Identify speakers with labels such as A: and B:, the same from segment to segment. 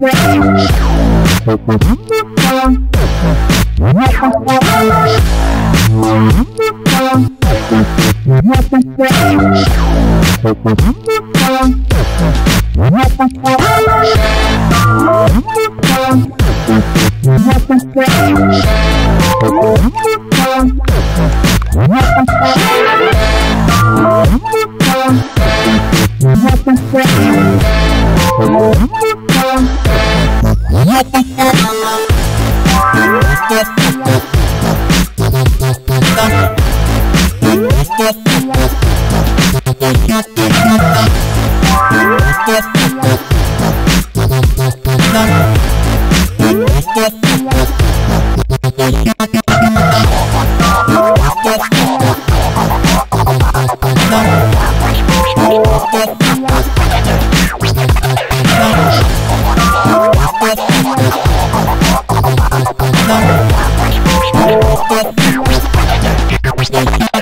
A: What Thank you. oh powers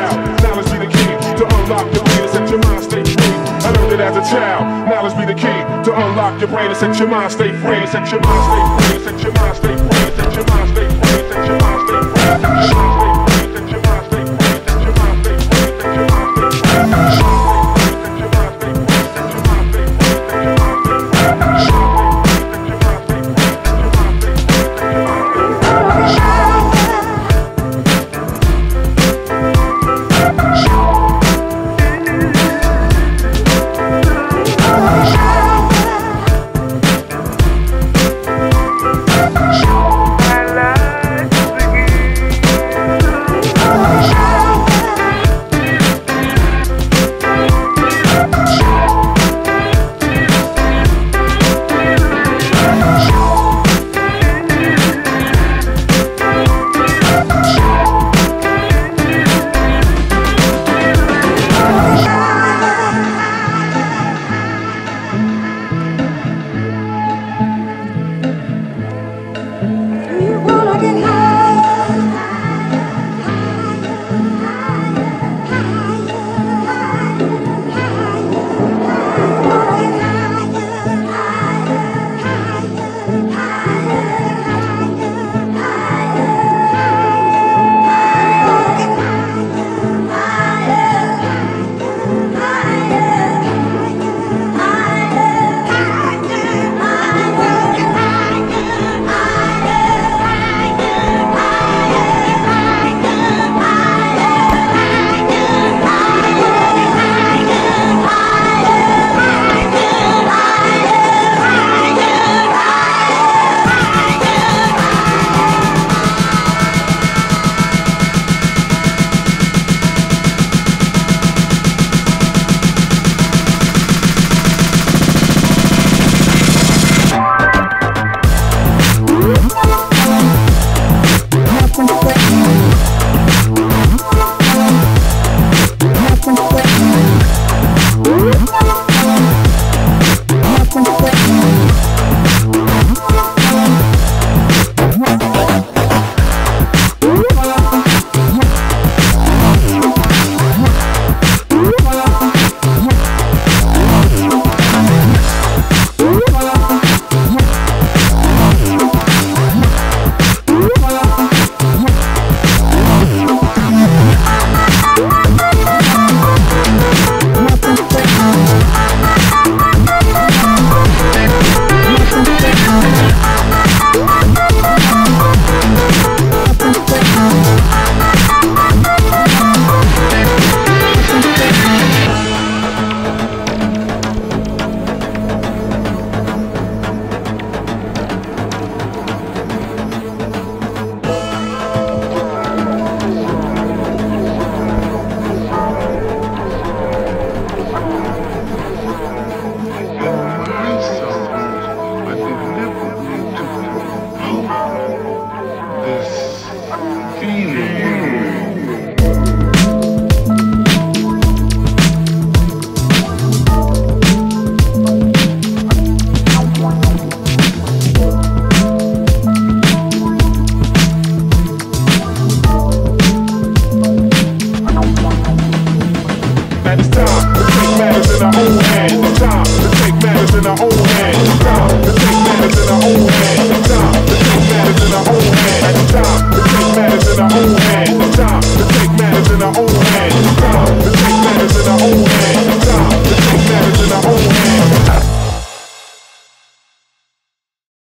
B: now. Knowledge be the key to unlock your brain and set your mind stay free. I learned it as a child. Knowledge be the key to unlock your brain and set your mind stay free. Set your mind stay free. Set your mind stay free. Set your mind stay free. Set your mind stay free.